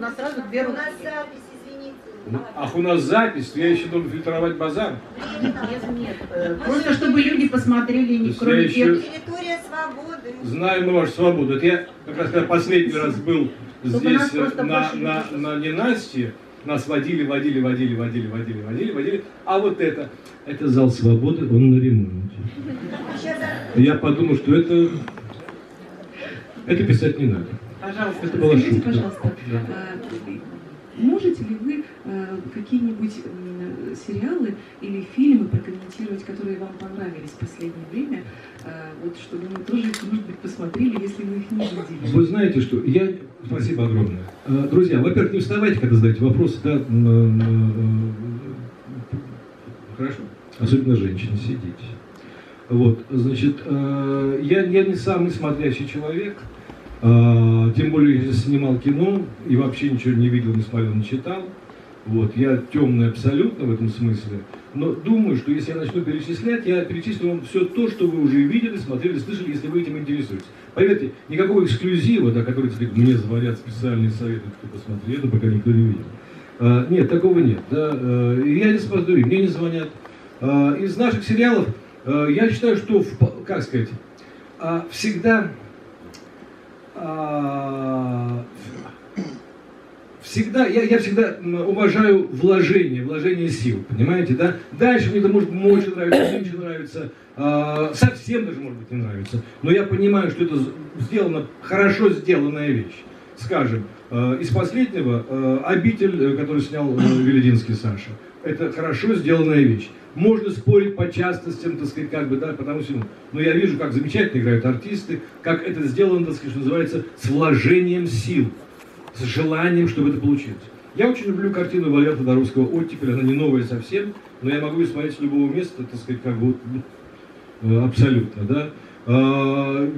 У нас сразу две У руки. нас запись, извините. Ну, Ах, у нас запись, я еще должен фильтровать базар. Нет, нет. э, Просто чтобы люди посмотрели, не кроме тех. еще- Территория свободы. Знаем мы вашу свободу. Это я как раз когда последний раз был здесь э, на, на, на ненастье, нас водили, водили, водили, водили, водили, водили, водили. А вот это, это зал свободы, он на ремонте. Я подумал, что это, это писать не надо. Пожалуйста, Это была скажите, шутка. пожалуйста, а, можете ли вы а, какие-нибудь сериалы или фильмы прокомментировать, которые вам понравились в последнее время, а, вот чтобы мы тоже их, может быть, посмотрели, если мы их не видели? Вы знаете, что я... Спасибо огромное. Э, Друзья, во-первых, не вставайте, когда задаете вопросы, да, э, хорошо, особенно женщины, сидите. Вот, значит, э, я, я не самый смотрящий человек, э, тем более, я снимал кино и вообще ничего не видел, не смотрел, не читал. Вот, я темный абсолютно в этом смысле, но думаю, что если я начну перечислять, я перечислю вам все то, что вы уже видели, смотрели, слышали, если вы этим интересуетесь. Поверьте, никакого эксклюзива, да, который так, мне звонят специальные советы, кто посмотри, это пока никто не видел. А, нет, такого нет. Да, и я не смотрю, мне не звонят. А, из наших сериалов э, я считаю, что, в- как сказать, а, всегда а, всегда, я, я всегда уважаю вложение, вложение сил, понимаете, да? Дальше мне это может больше нравится, меньше нравится, а, совсем даже может быть не нравится, но я понимаю, что это сделано, хорошо сделанная вещь. Скажем, э, из последнего э, «Обитель», э, который снял э, Велединский Саша, это хорошо сделанная вещь. Можно спорить по частностям, так сказать, как бы, да, потому что, ну, но я вижу, как замечательно играют артисты, как это сделано, так сказать, что называется, с вложением сил с желанием, чтобы это получилось. Я очень люблю картину Валерия Тодоровского «Оттепель», она не новая совсем, но я могу ее смотреть с любого места, так сказать, как бы э, абсолютно, да. А,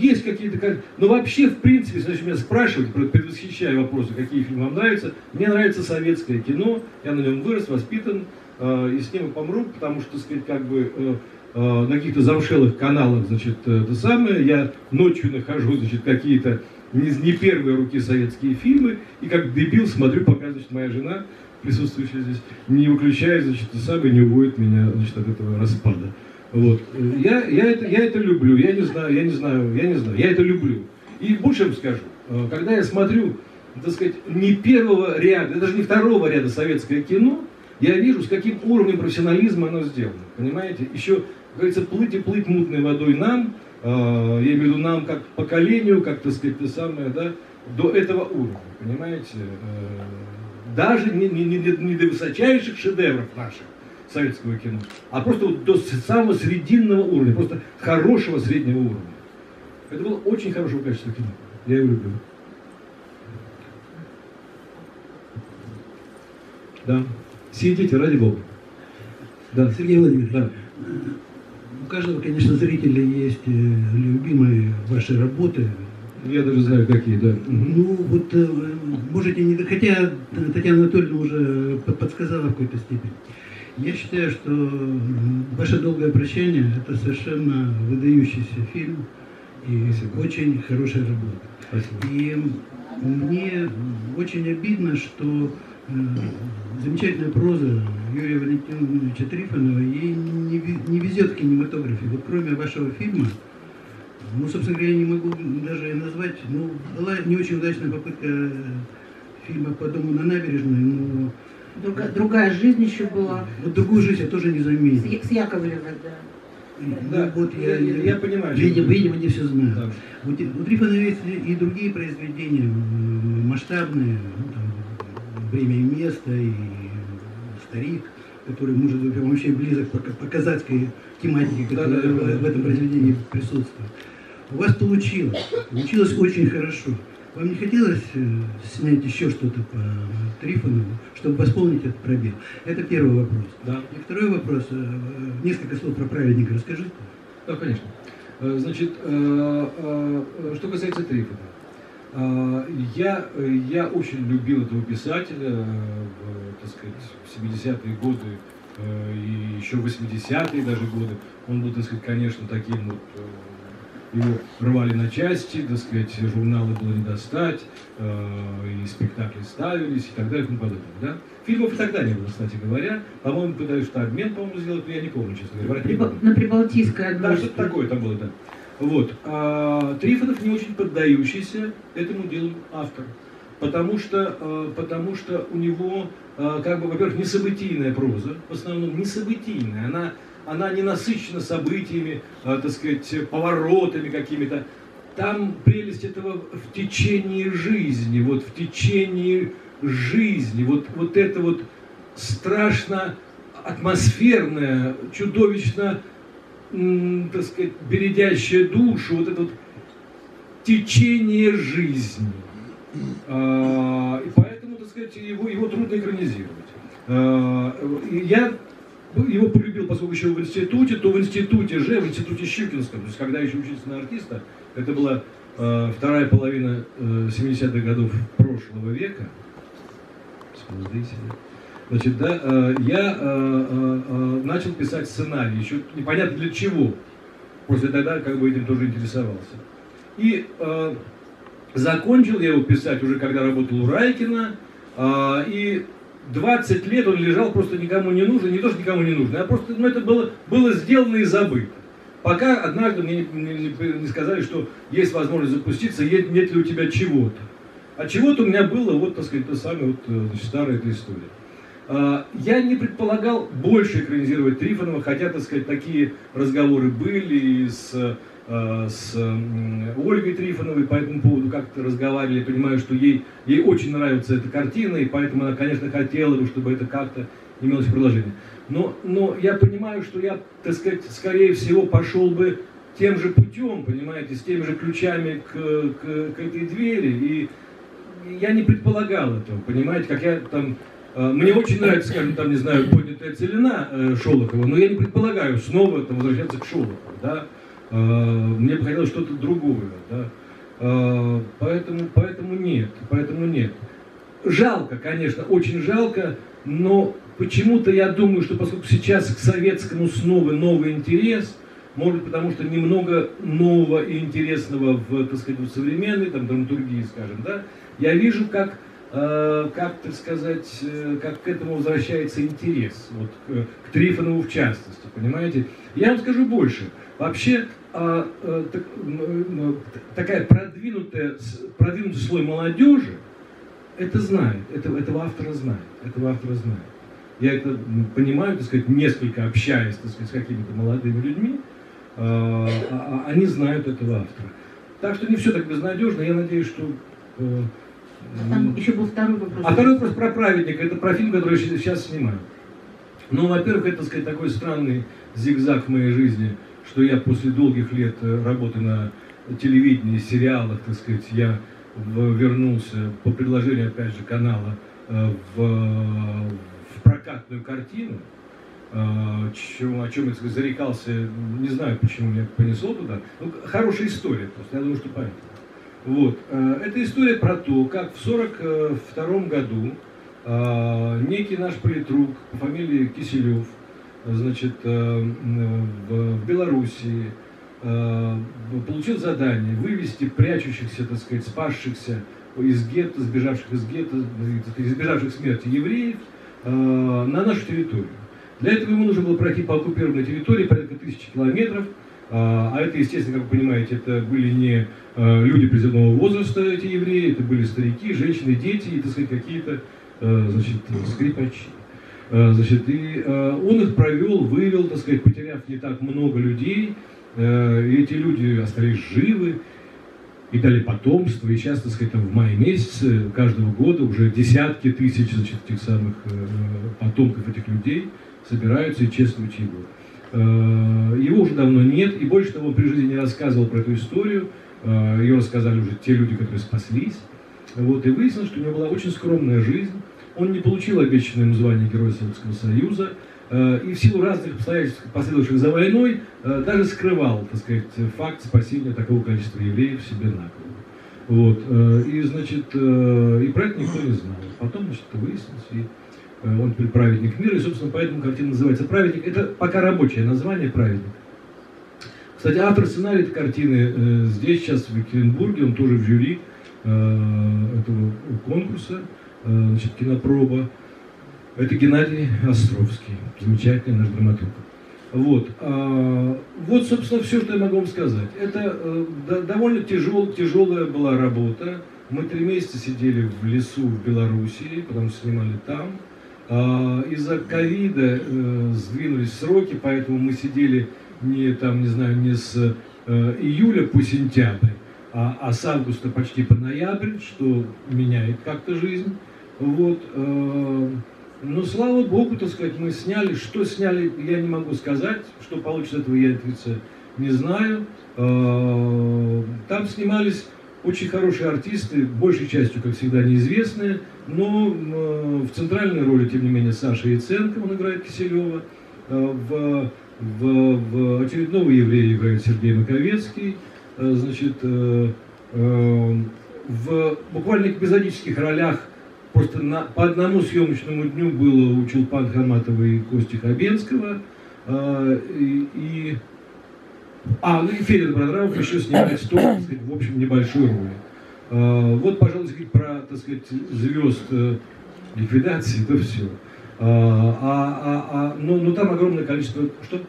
Есть какие-то... Но вообще, в принципе, если меня спрашивать, про- предвосхищая вопросы, какие фильмы вам нравятся, мне нравится советское кино, я на нем вырос, воспитан, э, и с ним и помру, потому что, так сказать, как бы э, э, на каких-то замшелых каналах, значит, э, это самое, я ночью нахожу, значит, какие-то не, первые руки советские фильмы, и как дебил смотрю, пока, значит, моя жена, присутствующая здесь, не выключает, значит, самое, не уводит меня, значит, от этого распада. Вот. Я, я, это, я это люблю, я не знаю, я не знаю, я не знаю, я это люблю. И больше вам скажу, э, когда я смотрю, так сказать, не первого ряда, даже не второго ряда советское кино, я вижу, с каким уровнем профессионализма оно сделано. Понимаете? Еще, как говорится, плыть и плыть мутной водой нам, э, я имею в виду нам как поколению, как, так сказать, то самое, да, до этого уровня. Понимаете? Э, Даже не, не, не, не до высочайших шедевров наших советского кино, а просто вот до самого срединного уровня, просто хорошего среднего уровня. Это было очень хорошего качества кино. Я его люблю. Да. Сидите, ради бога. Да. Сергей Владимирович, Да. у каждого, конечно, зрителя есть э, любимые ваши работы. Я даже знаю, какие, да. Ну, вот э, можете не... Хотя Татьяна Анатольевна уже по- подсказала в какой-то степени. Я считаю, что «Ваше долгое прощание» — это совершенно выдающийся фильм и Спасибо. очень хорошая работа. Спасибо. И мне очень обидно, что э, замечательная проза Юрия Валентиновича Трифонова ей не, не везет в кинематографе. Вот кроме вашего фильма, ну, собственно говоря, я не могу даже и назвать, ну, была не очень удачная попытка фильма «По дому на набережной», но Друга- другая жизнь еще была. вот другую жизнь я тоже не С, заметил. Я- с Яковлевой, да. Да, Ну, вот я, я, я понимаю. что Видимо, видимо, не все знают. Да. У, у Трифонова есть и другие произведения масштабные, ну, там, «Время и место», и «Старик», который может быть вообще близок по, по казацкой тематике, которая Да, да, да. в, в этом произведении присутствует. У вас получилось, получилось очень хорошо. Вам не хотелось э, снять еще что-то по Трифонову, чтобы восполнить этот пробел? Это первый вопрос. Да. И второй вопрос. э, Несколько слов про праведника расскажите. Да, конечно. Э, Значит, что касается Трифона. э, Я, я очень любил этого писателя так сказать, в 70-е годы и еще 80-е даже годы. Он был, так сказать, конечно, таким вот его рвали на части, так сказать, журналы было не достать, э, и спектакли ставились и так далее и тому подобное. Да? Фильмов и тогда не было, кстати говоря. По-моему, пытались что обмен, по-моему, сделать, но я не помню, честно говоря. Прибал-. На Прибалтийской одной. Да, что-то такое там было, да. Вот. А Трифонов не очень поддающийся этому делу автор. Потому что, э, потому что у него, э, как бы, во-первых, несобытийная проза, в основном несобытийная. Она, она не насыщена событиями, э, так сказать, поворотами какими-то. Там прелесть этого в течение жизни, вот в течение жизни, вот, вот это вот страшно атмосферное, чудовищно так сказать, бередящая душу, вот это вот течение жизни. А, и поэтому, так сказать, его, его трудно экранизировать. А, я его полюбил, поскольку еще в институте, то в институте же, в институте Щукинском, то есть когда еще учился на артиста, это была э, вторая половина э, 70-х годов прошлого века. Значит, да, э, я э, э, начал писать сценарий, еще непонятно для чего. После тогда как бы этим тоже интересовался. И э, закончил я его писать уже, когда работал у Райкина. э, и 20 лет он лежал просто никому не нужен, не то, что никому не нужен, а просто ну, это было, было сделано и забыто. Пока однажды мне не, не- не- сказали, что есть возможность запуститься, есть, нет ли у тебя чего-то. А чего-то у меня было, вот, так сказать, та самая вот, э, значит, старая эта история. А, Я не предполагал больше экранизировать Трифонова, хотя, так сказать, такие разговоры были и с, с м, Ольгой Трифоновой по этому поводу как-то разговаривали, понимаю, что ей, ей очень нравится эта картина, и поэтому она, конечно, хотела бы, чтобы это как-то имелось продолжение. Но, но я понимаю, что я, так сказать, скорее всего, пошел бы тем же путем, понимаете, с теми же ключами к, к, к этой двери, и я не предполагал этого, понимаете, как я там э, мне очень нравится, скажем, там, не знаю, поднятая целина э, Шолохова, но я не предполагаю снова там, возвращаться к Шолохову, да. Э, Мне хотелось что-то другое, да. Э, Поэтому, поэтому нет, поэтому нет. Жалко, конечно, очень жалко, но почему-то я думаю, что поскольку сейчас к советскому снова новый интерес, может потому что немного нового и интересного в, так сказать, в современной там, драматургии, скажем, да, я вижу, как, э, как, так сказать, как к этому возвращается интерес, вот, к Трифонову в частности, понимаете. Я вам скажу больше. Вообще, а, э, так- такая продвинутая, продвинутый слой молодежи, это знает, этого, этого автора знает, этого автора знает. Я это м, понимаю, так сказать, несколько общаясь, так сказать, с какими-то молодыми людьми, э, а- а- они знают этого автора. Так что не все так безнадежно, я надеюсь, что... э, Там м, еще был второй вопрос. а второй вопрос про праведника, это про фильм, который я сейчас снимаю. Ну, во-первых, это, так сказать, такой странный зигзаг в моей жизни, что я после долгих лет э, работы на телевидении, сериалах, так сказать, я вернулся по предложению, опять же, канала э, в, в прокатную картину, э, о чем я зарекался, не знаю, почему меня понесло туда. Ну, хорошая история просто, я думаю, что поэтому. Вот. Это история про то, как в 1942 году некий наш политрук по фамилии Киселев, значит, э, м, в Белоруссии э, получил задание вывести прячущихся, так сказать, спасшихся из гетто, сбежавших из гетто, э, избежавших смерти евреев э, на нашу территорию. Для этого ему нужно было пройти по оккупированной территории порядка тысячи километров, а это, естественно, как вы понимаете, это были не э, люди призывного возраста, эти евреи, это были старики, женщины, дети и, так сказать, какие-то, э, значит, скрипачи. Э, Значит, и э, он их провел, вывел, так сказать, потеряв не так много людей, Э, и эти люди остались живы и дали потомство, и сейчас, так сказать, там в мае месяце каждого года уже десятки тысяч, значит, этих самых потомков этих людей собираются и чествуют его. Его уже давно нет, и больше того, он при жизни не рассказывал про эту историю, ее рассказали уже те люди, которые спаслись. Вот, и выяснилось, что у него была очень скромная жизнь, он не получил обещанное ему звание Героя Советского Союза, э, и в силу разных обстоятельств, последовавших за войной, э, даже скрывал, так сказать, факт спасения такого количества евреев себе на голову. Вот, э, и, значит, и про это никто не знал. Потом, значит, это выяснилось, и он теперь праведник мира, и, собственно, поэтому картина называется «Праведник». Это пока рабочее название «Праведник». Кстати, автор сценария этой картины здесь сейчас, в Екатеринбурге, он тоже в жюри этого конкурса, значит, кинопроба. Это Геннадий Островский, замечательный наш драматург. Вот, а, вот, собственно, все, что я могу вам сказать. Это э, да- довольно тяжел, тяжелая была работа. Мы три месяца сидели в лесу в Белоруссии, потому что снимали там. А, Из-за ковида э, сдвинулись сроки, поэтому мы сидели не там, не знаю, не с э, июля по сентябрь, а, а с августа почти по ноябрь, что меняет как-то жизнь. Вот. э, но слава богу, так сказать, мы сняли. Что сняли, я не могу сказать. Что получится этого, я, не знаю. Э, Там снимались очень хорошие артисты, большей частью, как всегда, неизвестные, но э, в центральной роли, тем не менее, Саша Яценко, он играет Киселева, в, в, в очередного еврея играет Сергей Маковецкий, значит, в буквально эпизодических ролях просто на, по одному съемочному дню было у Чулпан Хаматова и Кости Хабенского, Э, и, и- а, ну и Федор Брадрав еще так сказать, в общем, небольшой роли. Э, Вот, пожалуй, сказать, про, так сказать, звезд э, ликвидации, это все. А, а, а, но, но там огромное количество... Что?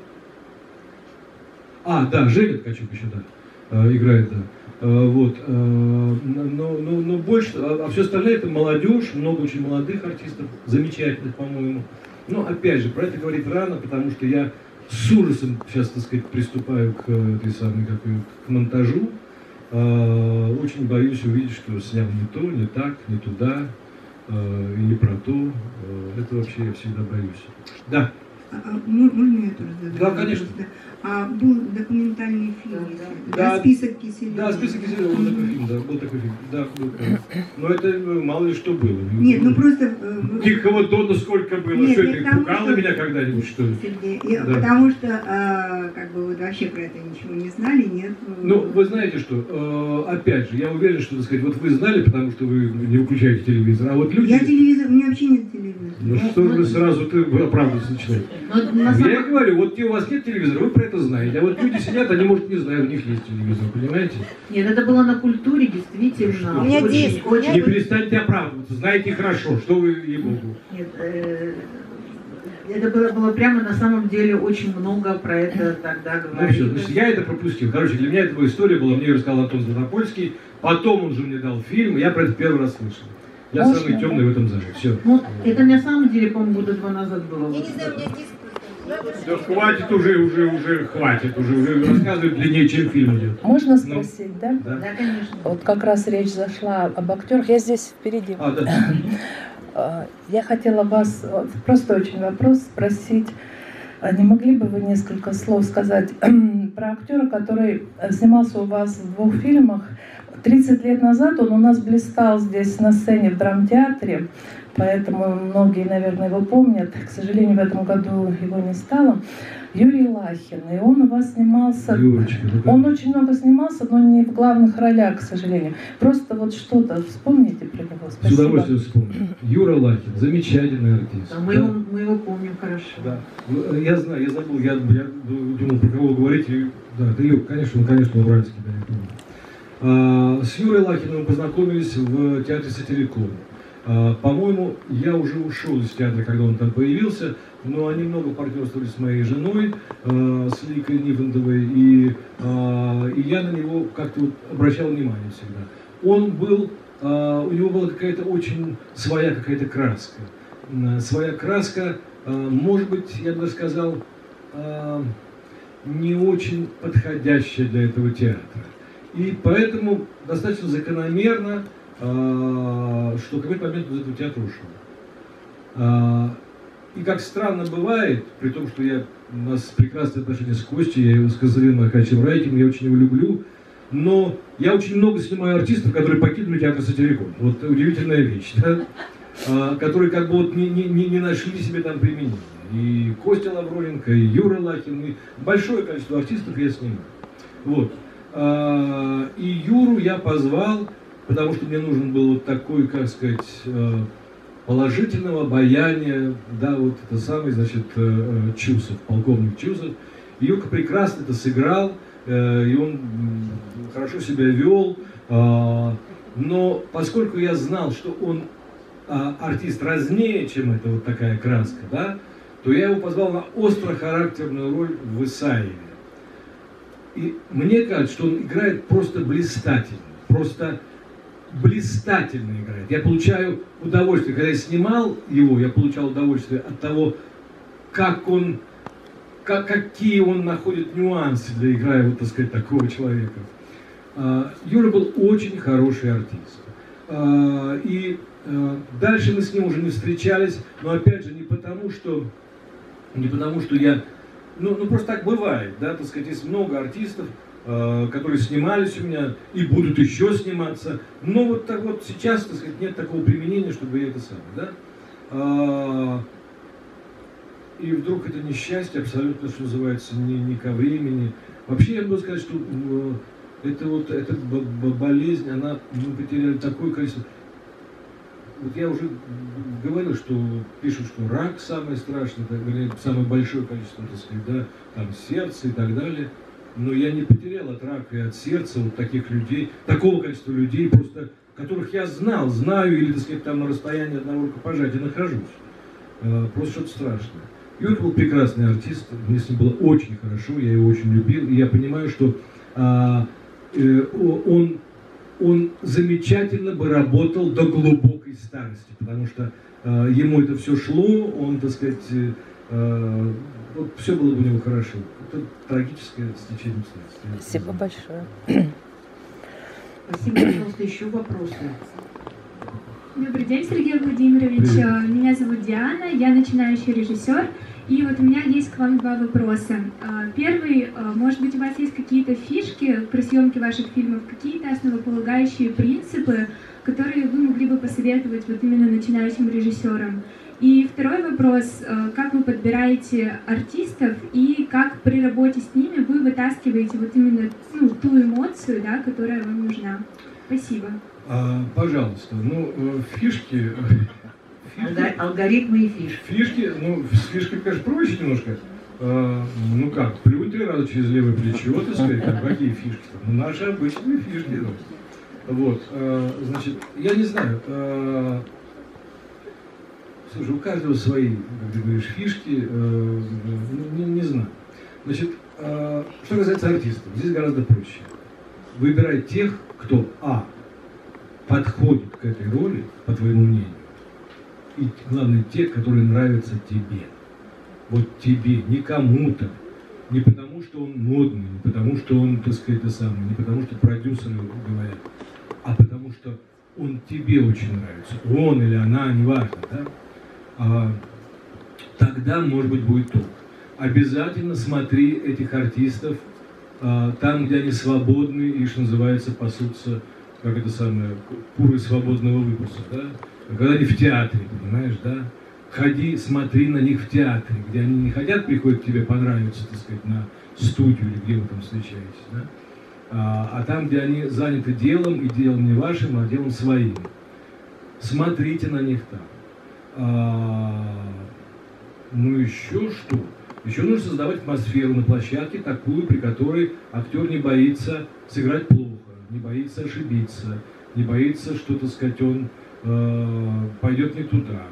А, да, Женя Ткачук еще, да, э, играет, да. Э, Вот, э, но, но, но больше, а, а все остальное это молодежь, много очень молодых артистов, замечательных, по-моему. Но опять же, про это говорить рано, потому что я с ужасом сейчас, так сказать, приступаю к э, этой самой, как ее, к монтажу. Э, Очень боюсь увидеть, что снял не то, не так, не туда, и не про то. Это вообще я всегда боюсь. Да. А, а, можно я тоже задам? Да, конечно. А был документальный фильм, Да, да. да, список Киселева. Да, список Киселева был такой фильм, да, был такой фильм. Да, был. Но это э, мало ли что было. Нет, ну просто... э, вы- Тихого Дона сколько было? Нет, что нет, это, пугало что- меня когда-нибудь, что ли? Сергей, Да. потому что а, как бы вот вообще про это ничего не знали, нет? Ну, вы знаете что, э, опять же, я уверен, что, так сказать, вот вы знали, потому что вы не выключаете телевизор, а вот люди... Я телевизор, у меня вообще нет. Ну что же вы сразу ты оправдываться начинаете? Но на Я и самом- говорю, вот у вас нет телевизора, вы про это знаете, а вот люди сидят, они, может, не знают, у них есть телевизор, понимаете? Нет, это было на культуре, действительно. У меня диск, очень- Не перестаньте оправдываться, знаете хорошо, что вы, ей-богу. Нет, э, это было, было прямо на самом деле очень много про это тогда Ну говорили. все, значит, я это пропустил. Короче, для меня это была история была, мне ее рассказал Антон Златопольский, потом он же мне дал фильм, и я про это первый раз слышал. Я Можно, самый темный в этом зале. Все. Ну, это на самом деле, по-моему, года два назад было. Я вот не знаю, у меня диск. Да хватит уже, уже, уже, хватит, уже, уже рассказывать длиннее, чем фильм идет. Можно Ну. спросить, да? Да? Да, конечно. Вот как раз речь зашла об актерах. Я здесь впереди. А, да. А, Я хотела вас вот, просто очень вопрос спросить. А Не могли бы вы несколько слов сказать про актера, который э, снимался у вас в двух фильмах? 30 лет назад он у нас блистал здесь на сцене в драмтеатре, поэтому многие, наверное, его помнят. К сожалению, в этом году его не стало. Юрий Лахин, и он у вас снимался Юрочка, ну он очень много снимался, но не в главных ролях, к сожалению. Просто вот что-то вспомните про него. С Спасибо. удовольствием вспомню. Юра Лахин, замечательный артист. Да, мы, его, мы его помним хорошо. Да. Ну, Я знаю, я забыл, я, я думал, про кого вы говорите. Да, это Юр, конечно, он, конечно, уральский, да, я помню. А, С Юрой Лахиным познакомились в театре «Сатирикон». А, По-моему, я уже ушел из театра, когда он там появился, но они много партнерствовали с моей женой, э, с Ликой Нифонтовой, и, а, и я на него как-то вот обращал внимание всегда. Он был, а, у него была какая-то очень своя какая-то краска. Своя краска, а, может быть, я бы сказал, а, не очень подходящая для этого театра. И поэтому достаточно закономерно, а, что какой-то момент из этого театра ушел. А, И как странно бывает, при том, что я, у нас прекрасные отношения с Костей, я его с Казарин Махачем Райкин, я очень его люблю, но я очень много снимаю артистов, которые покинули театр Сатирикон. Вот удивительная вещь, да? А, которые как бы вот не, не, не нашли себе там применения. И Костя Лавроненко, и Юра Лахин, и большое количество артистов я снимаю. Вот. А, И Юру я позвал, потому что мне нужен был вот такой, как сказать, э, положительного обаяния, да, вот это самый, значит, э, э, Чусов, полковник Чусов. И Юрка прекрасно это сыграл. и он хорошо себя вел. а, Но поскольку я знал, что он а, артист разнее, чем это вот такая краска, да, то я его позвал на острохарактерную роль в Исаеве. И мне кажется, что он играет просто блистательно, просто блистательно играет. Я получаю удовольствие, когда я снимал его, я получал удовольствие от того, как он, как, какие он находит нюансы для игры вот, так сказать, такого человека. А, Юра был очень хороший артист. А, И а, дальше мы с ним уже не встречались, но опять же не потому, что не потому, что я, ну, ну просто так бывает, да, так сказать, есть много артистов, э, которые снимались у меня и будут еще сниматься, но вот так вот сейчас, так сказать, нет такого применения, чтобы я это сам, да. А, и вдруг это несчастье абсолютно, что называется, не, не ко времени. Вообще я могу сказать, что э, это вот эта болезнь, она, мы потеряли такое количество. Вот я уже говорил, что пишут, что рак самый страшный, так, вернее, самое большое количество, так сказать, да, там сердце и так далее. Но я не потерял от рака и от сердца вот таких людей, такого количества людей, просто которых я знал, знаю или, так сказать, там на расстоянии одного рукопожатия нахожусь. Э, Просто что-то страшное. Юрий был прекрасный артист, мне с ним было очень хорошо, я его очень любил, и я понимаю, что а, э, он, он замечательно бы работал до глубокой старости, потому что а, ему это все шло, он, так сказать, э, а, вот все было бы у него хорошо. Это трагическое стечение обстоятельств. Спасибо большое. Спасибо, пожалуйста, еще вопросы. Добрый день, Сергей Владимирович. Привет. Э, Меня зовут Диана, я начинающий режиссер. И вот у меня есть к вам два вопроса. А, Первый, э, может быть, у вас есть какие-то фишки при съемке ваших фильмов, какие-то основополагающие принципы, которые вы могли бы посоветовать вот именно начинающим режиссерам? И второй вопрос, э, как вы подбираете артистов и как при работе с ними вы вытаскиваете вот именно ну, ту эмоцию, да, которая вам нужна? Спасибо. А, пожалуйста, ну, э, фишки... Алга- Алгоритмы и фишки. Фишки, ну, с фишкой, конечно, проще немножко. Э, ну как, плюнь три раза через левое плечо, так сказать, там, какие фишки там? Ну, наши обычные фишки. ну. Вот, э, значит, я не знаю, э, слушай, у каждого свои, как ты говоришь, фишки, э, ну, не, не знаю. Значит, э, что касается артистов, здесь гораздо проще. Выбирай тех, кто, а, подходит к этой роли, по твоему мнению, и главное, те, которые нравятся тебе. Вот тебе, не кому-то. Не потому, что он модный, не потому, что он, так сказать, это самое, не потому, что продюсеры говорят, а потому, что он тебе очень нравится. Он или она, неважно, да? А, тогда, может быть, будет толк. Обязательно смотри этих артистов а, там, где они свободны и, что называется, пасутся, как это самое, куры свободного выпуска, да? Когда они в театре, понимаешь, да? Ходи, смотри на них в театре, где они не хотят приходят к тебе понравиться, так сказать, на студию или где вы там встречаетесь, да? А, а там, где они заняты делом, и делом не вашим, а делом своим. Смотрите на них там. А, ну еще что? Еще нужно создавать атмосферу на площадке такую, при которой актер не боится сыграть плохо, не боится ошибиться, не боится, что, так сказать, он э, пойдет не туда.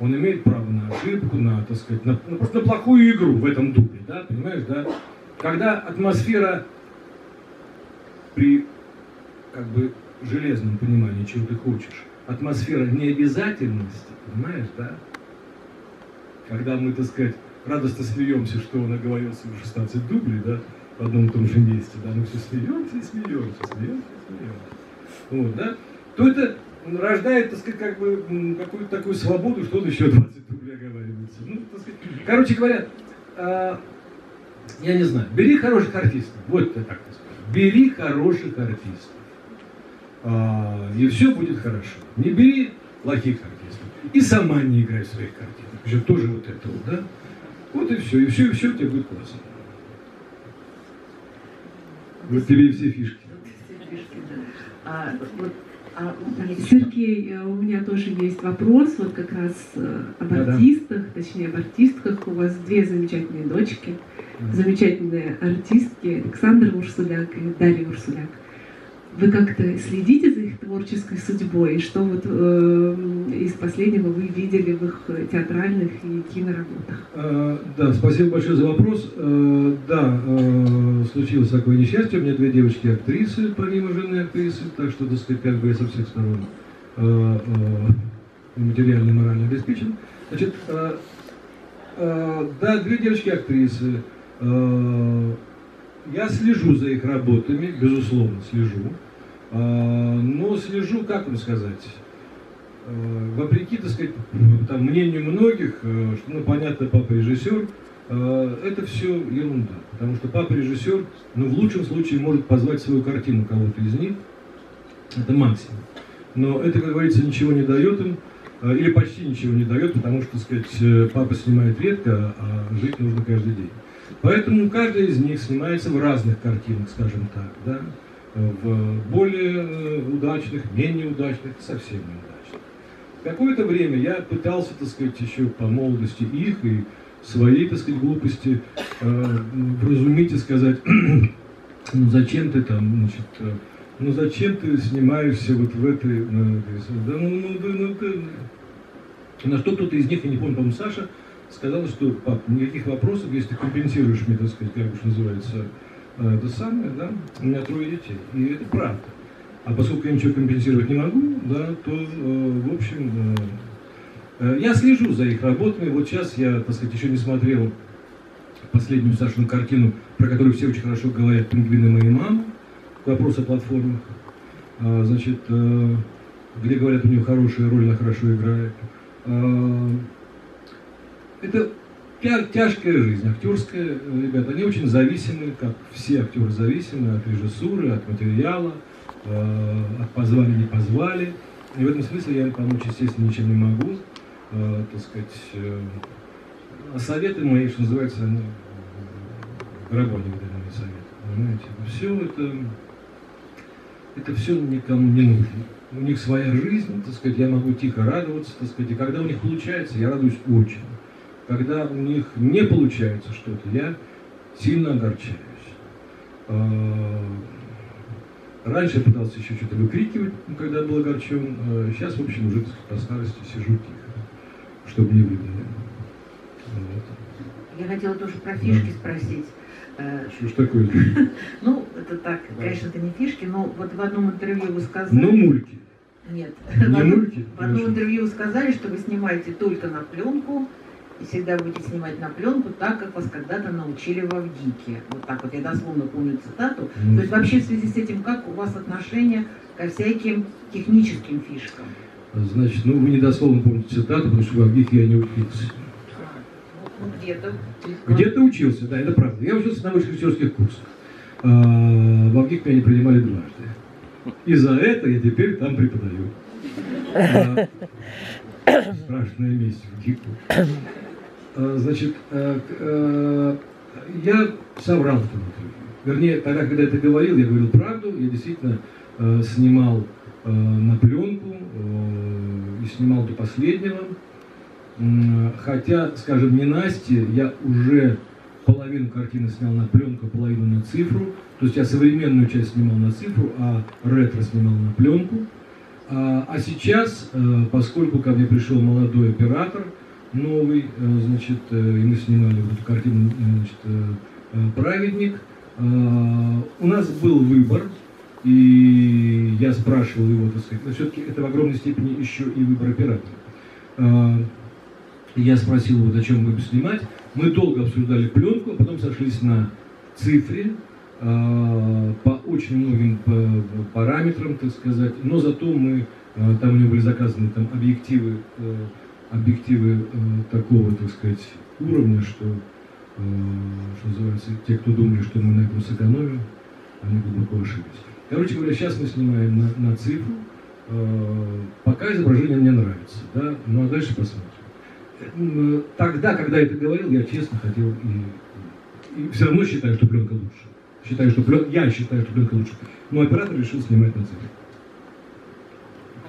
Он имеет право на ошибку, на, так сказать, на, ну, просто на плохую игру в этом дубле, да, понимаешь, да? Когда атмосфера при как бы железном понимании, чего ты хочешь, атмосфера необязательности, понимаешь, да? Когда мы, так сказать, радостно смеемся, что он оговорился в 16 дублей, да, в одном и том же месте, да, мы все смеемся и смеемся, смеемся и смеемся. Вот, да? То это рождает, так сказать, как бы какую-то такую свободу, что он еще 20 дублей оговаривается. Ну, так сказать, короче говоря, а, я не знаю, бери хороших артистов, вот я так бери хороших артистов, А, и все будет хорошо. Не бери плохих артистов, и сама не играй в своих картинах, еще тоже вот это вот, да? Вот и все, и все, и все у тебя будет классно. Вот тебе и все фишки. А, вот, а, Сергей, э, у меня тоже есть вопрос, вот как раз э, об Да-да. артистах, точнее об артистках. У вас две замечательные дочки. замечательные артистки Александр Урсуляк и Дарья Урсуляк. Вы как-то следите за их творческой судьбой? И что вот э, из последнего вы видели в их театральных и киноработах? Э, Да, спасибо большое за вопрос. Э, Да, э, случилось такое несчастье. У меня две девочки актрисы, помимо жены актрисы, так что, так сказать, как бы я со всех сторон э, э, материально и морально обеспечен. Значит, э, э, да, две девочки актрисы. Э, Я слежу за их работами, безусловно, слежу. Э, Но слежу, как вам сказать, э, вопреки, так сказать, там, мнению многих, э, что, ну, понятно, папа режиссер, э, это все ерунда. Потому что папа режиссер, ну, в лучшем случае может позвать свою картину кого-то из них. Это максимум. Но это, как говорится, ничего не дает им, или почти ничего не дает, потому что, так сказать, папа снимает редко, а жить нужно каждый день. Поэтому каждый из них снимается в разных картинах, скажем так, да, в более э, удачных, менее удачных, совсем неудачных. Какое-то время я пытался, так сказать, еще по молодости их и своей, так сказать, глупости э, вразумить и сказать, ну зачем ты там, значит, э, ну зачем ты снимаешься вот в этой, э, да ну, ну, да, ну, ты- на что кто-то из них, я не помню, по-моему, Саша, сказал, что, пап, никаких вопросов, если ты компенсируешь мне, так сказать, как уж называется, э, это самое, да, у меня трое детей. И это правда. А поскольку я ничего компенсировать не могу, да, то, э, в общем, э, я слежу за их работами. Вот сейчас я, так сказать, еще не смотрел последнюю Сашину картину, про которую все очень хорошо говорят, «Пингвины моей мамы», вопрос о платформах. А, значит, где говорят, у нее хорошая роль, она хорошо играет. А, это тя- тяжкая жизнь, актерская, э, ребята, они очень зависимы, как все актеры зависимы от режиссуры, от материала, э, от позвали, не позвали. И в этом смысле я им помочь, естественно, ничем не могу. Э, так сказать, э, а советы мои, что называется, они гробу не советы. Понимаете? Все это, это все никому не нужно. У них своя жизнь, так сказать, я могу тихо радоваться, так сказать, и когда у них получается, я радуюсь очень. Когда у них не получается что-то, я сильно огорчаюсь. А, Раньше я пытался еще что-то выкрикивать, ну, когда был огорчен. А Сейчас, в общем, уже по старости сижу тихо, чтобы не выдали. Вот. Я хотела тоже про фишки спросить. Э, Что ж такое? Ну, это так, конечно, это не фишки, но вот в одном интервью вы сказали... Ну, мульки. Нет. Не в, одном, мульки? в одном Хорошо. интервью вы сказали, что вы снимаете только на пленку и всегда будете снимать на пленку так, как вас когда-то научили в Авгике. Вот так вот, я дословно помню цитату. То есть вообще в связи с этим, как у вас отношение ко всяким техническим фишкам? Значит, ну вы недословно помните цитату, потому что в Авгике я не учился. Ну, где-то. Где-то учился, да, это правда. Я учился на высших курсах. А, В Авгик меня не принимали дважды. И за это я теперь там преподаю. А, Страшная месть в ГИКу. А, Значит, к- а, я соврал в том интервью. Вернее, тогда, когда это говорил, я говорил правду. Я действительно э, снимал э, на пленку э, и снимал до последнего. Хотя, скажем, не Насте, я уже половину картины снял на пленку, половину на цифру. То есть я современную часть снимал на цифру, а ретро снимал на пленку. А, а сейчас, э, поскольку ко мне пришел молодой оператор, новый, э, значит, э, и мы снимали вот эту картину, э, значит, «Праведник», у нас был выбор, и я спрашивал его, так сказать, но все-таки это в огромной степени еще и выбор оператора. Я спросил его, зачем будем снимать. Мы долго обсуждали пленку, а потом сошлись на цифре по очень многим па- параметрам, так сказать. Но зато мы, там у него были заказаны там объективы, объективы э, такого, так сказать, уровня, что, э, что называется, те, кто думали, что мы на этом сэкономим, они глубоко ошиблись. Короче говоря, сейчас мы снимаем на, на цифру. Э, пока изображение мне нравится, да, ну а дальше посмотрим. Тогда, когда я это говорил, я честно хотел и, и все равно считаю, что пленка лучше. Считаю, что плен... Я считаю, что пленка лучше. Но оператор решил снимать на цифре.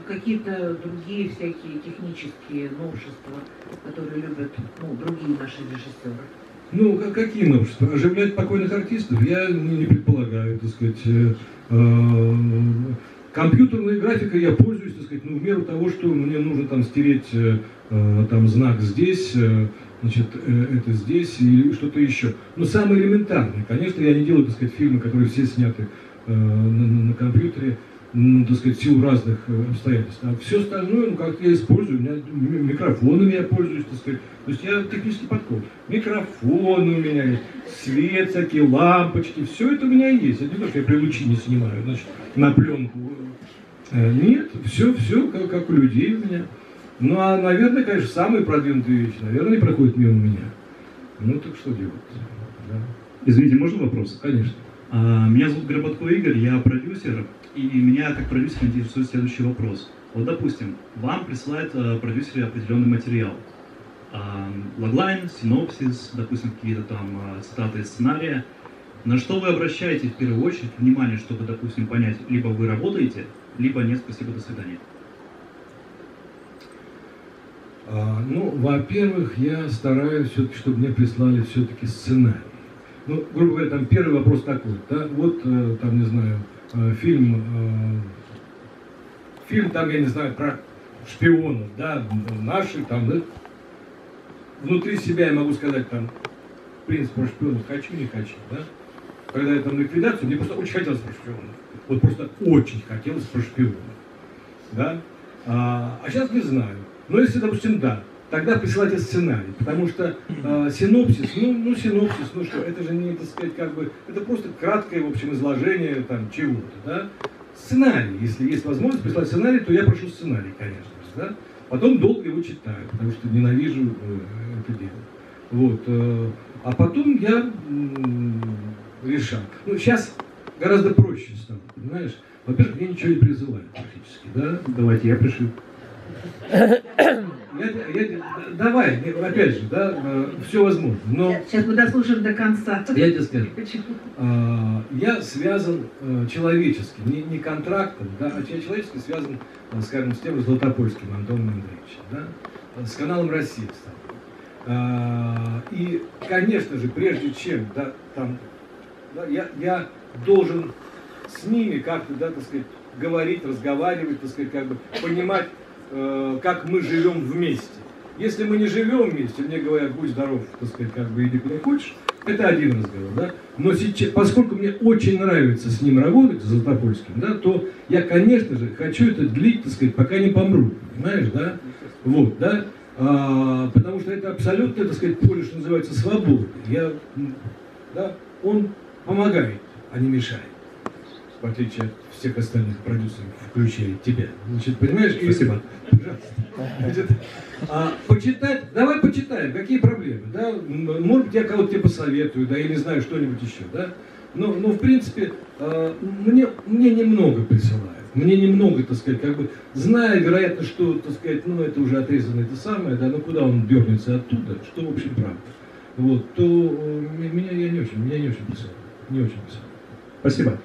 Какие-то другие всякие технические новшества, которые любят ну, другие наши режиссеры? Ну, ка- какие новшества? Оживлять покойных артистов? Я не, не предполагаю, так сказать. э, э, компьютерной графикой я пользуюсь, так сказать, ну, в меру того, что мне нужно там стереть э, там знак здесь, значит, это здесь и что-то еще. Но самое элементарное, конечно, я не делаю, так сказать, фильмы, которые все сняты на- на компьютере, ну, так сказать, в силу разных э, обстоятельств. А все остальное, ну, как я использую, у меня микрофонами я пользуюсь, так сказать. То есть я технически подкован. Микрофон у меня есть, свет всякие, лампочки, все это у меня есть. Это не то, что я при лучине снимаю, значит, на пленку. Э, Нет, все, все как, как у людей у меня. Ну, а, наверное, конечно, самые продвинутые вещи, наверное, не проходят мимо меня. Ну, так что делать? Да, Извините, можно вопрос? конечно. А, Меня зовут Горбатко Игорь, я продюсер, и меня как продюсер интересует следующий вопрос. Вот, допустим, вам присылает э, продюсер определенный материал. Логлайн, синопсис, допустим, какие-то там э, цитаты из сценария. На что вы обращаете в первую очередь внимание, чтобы, допустим, понять, либо вы работаете, либо нет, спасибо, до свидания. А, ну, во-первых, я стараюсь все-таки, чтобы мне прислали все-таки сценарий. Ну, грубо говоря, там первый вопрос такой, да, вот, э, там, не знаю, э, фильм, э, фильм там, я не знаю, про шпионов, да, наши, там, да, внутри себя я могу сказать, там, в принципе, про шпионов хочу, не хочу, да, когда я там ликвидацию, мне просто очень хотелось про шпионов, вот просто очень хотелось про шпионов, да, а, а сейчас не знаю. Но если, допустим, да, тогда присылайте сценарий, потому что э, синопсис, ну, ну, синопсис, ну что, это же не, так сказать, как бы, это просто краткое, в общем, изложение там чего-то, да. Сценарий, если есть возможность прислать сценарий, то я прошу сценарий, конечно же, да. Потом долго его читаю, потому что ненавижу э, это дело. Вот, э, а потом я м, решаю. Ну, сейчас гораздо проще стало, понимаешь? Во-первых, мне ничего не призывают практически, да. Давайте, я пришлю. Я, я- давай, опять же, да, все возможно. Но Сейчас мы дослушаем до конца. я тебе скажу, Почему? а, я связан э, человечески, не, не контрактом, да, а я человечески связан, э, скажем, с тем же Златопольским Антоном Андреевичем, да, с каналом Россия. кстати. А, И, конечно же, прежде чем, да, там, да, я, я должен с ними как-то, да, так сказать, говорить, разговаривать, так сказать, как бы понимать, э, как мы живем вместе. Если мы не живем вместе, мне говорят, будь здоров, так сказать, как бы иди куда хочешь, это один разговор, да. Но сейчас, поскольку мне очень нравится с ним работать, с Златопольским, да, то я, конечно же, хочу это длить, так сказать, пока не помру, понимаешь, да. Вот, да. А, потому что это абсолютно, так сказать, поле, что называется, свободы. Я, да, он помогает, а не мешает в отличие от всех остальных продюсеров, включая тебя. Значит, понимаешь? и- Спасибо. Пожалуйста. Значит, а, почитать, давай почитаем, какие проблемы, да? Может быть, я кого-то тебе посоветую, да, или знаю что-нибудь еще, да? Но, но в принципе, а, мне, мне немного присылают. Мне немного, так сказать, как бы, зная, вероятно, что, так сказать, ну, это уже отрезано это самое, да, ну, куда он дернется оттуда, что, в общем, правда. Вот, то э, меня я не очень, меня не очень присылают. Не очень присылают. Спасибо.